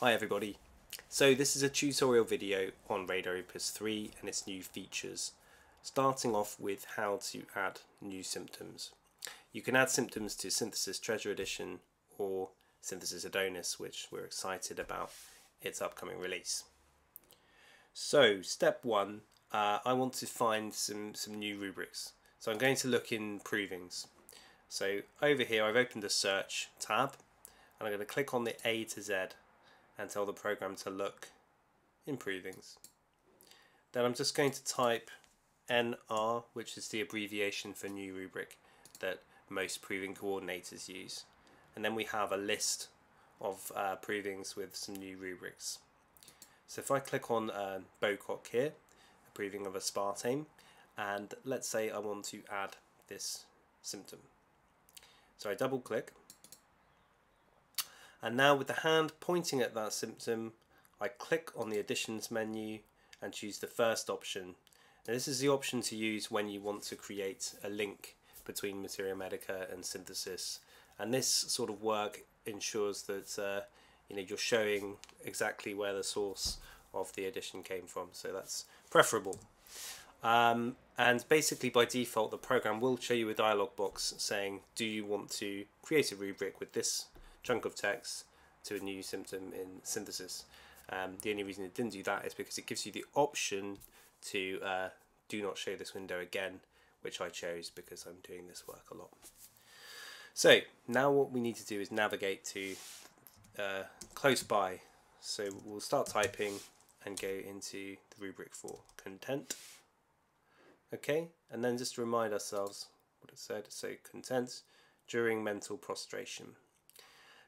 Hi everybody. So this is a tutorial video on Radar Opus 3 and its new features, starting off with how to add new symptoms. You can add symptoms to Synthesis Treasure Edition or Synthesis Adonis, which we're excited about its upcoming release. So step one, uh, I want to find some, some new rubrics. So I'm going to look in Provings. So over here I've opened the search tab and I'm going to click on the A to Z and tell the program to look in Provings. Then I'm just going to type NR, which is the abbreviation for new rubric that most proving coordinators use. And then we have a list of uh, provings with some new rubrics. So if I click on uh, BOCOC here, a proving of aspartame, and let's say I want to add this symptom. So I double click and now with the hand pointing at that symptom I click on the additions menu and choose the first option. Now this is the option to use when you want to create a link between Materia Medica and synthesis. And this sort of work ensures that uh, you know you're showing exactly where the source of the addition came from. So that's preferable. Um, and basically by default the program will show you a dialog box saying do you want to create a rubric with this chunk of text to a new symptom in synthesis. Um, the only reason it didn't do that is because it gives you the option to uh, do not show this window again which I chose because I'm doing this work a lot. So now what we need to do is navigate to uh, close by. So we'll start typing and go into the rubric for content okay and then just remind ourselves what it said so content during mental prostration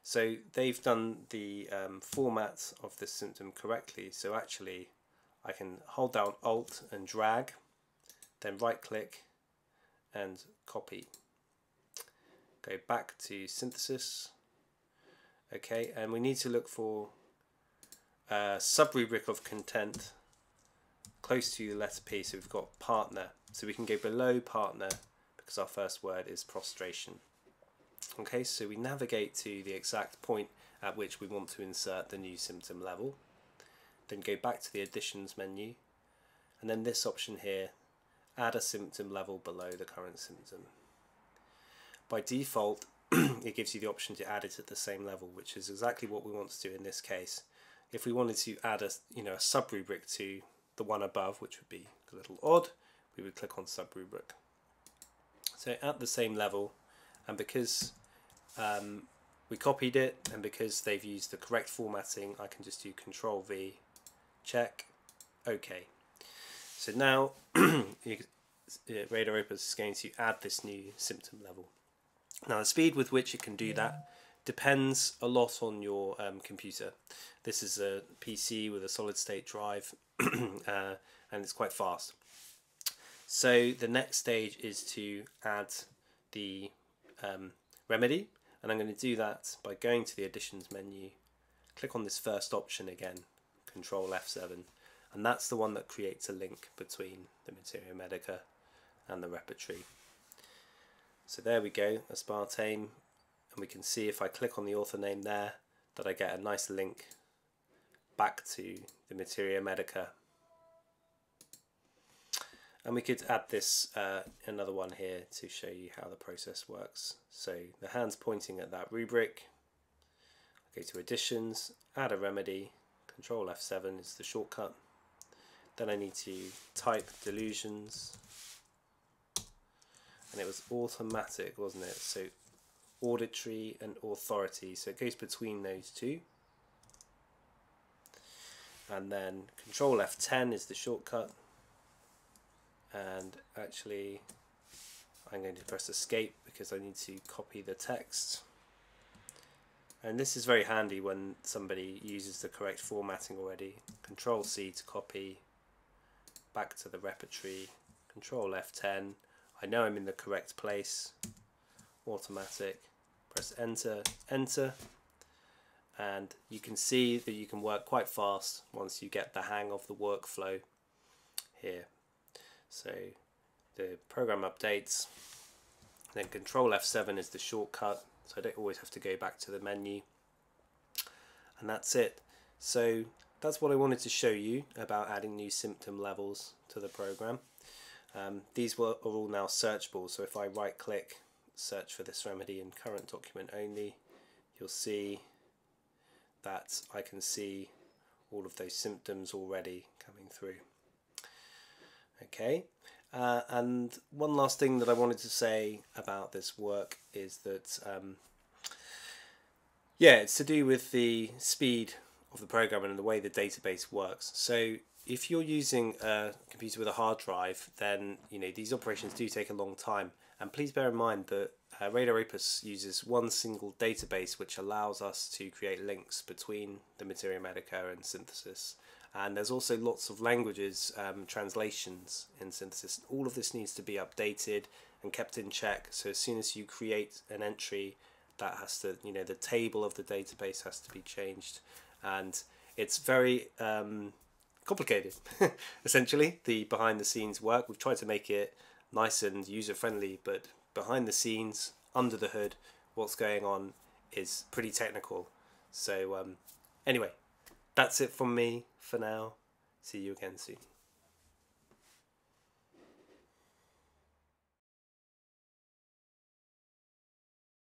so they've done the um, format of this symptom correctly so actually I can hold down alt and drag then right click and copy go back to synthesis okay and we need to look for a subrubric of content close to the letter P, so we've got partner. So we can go below partner because our first word is prostration. Okay, so we navigate to the exact point at which we want to insert the new symptom level. Then go back to the additions menu, and then this option here, add a symptom level below the current symptom. By default, it gives you the option to add it at the same level, which is exactly what we want to do in this case. If we wanted to add a, you know, a sub-rubric to the one above, which would be a little odd, we would click on subrubric. So at the same level, and because um, we copied it, and because they've used the correct formatting, I can just do Control V, check, OK. So now Radar Opus is going to add this new symptom level. Now the speed with which it can do that depends a lot on your um, computer. This is a PC with a solid state drive uh, and it's quite fast. So the next stage is to add the um, remedy and I'm going to do that by going to the additions menu, click on this first option again, control F7 and that's the one that creates a link between the Materia Medica and the repertory. So there we go, aspartame and we can see if I click on the author name there that I get a nice link back to the Materia Medica and we could add this uh, another one here to show you how the process works. So the hand's pointing at that rubric. Go to additions add a remedy. Control F7 is the shortcut. Then I need to type delusions. And it was automatic wasn't it? So auditory and authority. So it goes between those two. And then control F10 is the shortcut and actually I'm going to press escape because I need to copy the text. And this is very handy when somebody uses the correct formatting already. Control C to copy back to the repertory control F10 I know I'm in the correct place. Automatic press enter enter. And you can see that you can work quite fast once you get the hang of the workflow here so the program updates then control F7 is the shortcut so I don't always have to go back to the menu and that's it So that's what I wanted to show you about adding new symptom levels to the program. Um, these were, are all now searchable, so if I right click, search for this remedy in current document only, you'll see that I can see all of those symptoms already coming through. Okay, uh, and one last thing that I wanted to say about this work is that, um, yeah, it's to do with the speed of the program and the way the database works. So if you're using a computer with a hard drive, then you know these operations do take a long time. And please bear in mind that uh, Radar Opus uses one single database which allows us to create links between the Materia Medica and Synthesis. And there's also lots of languages, um, translations in Synthesis. All of this needs to be updated and kept in check. So as soon as you create an entry, that has to, you know, the table of the database has to be changed. And it's very um, complicated, essentially, the behind the scenes work. We've tried to make it nice and user friendly, but behind the scenes, under the hood, what's going on is pretty technical. So, um, anyway, that's it from me for now. See you again soon.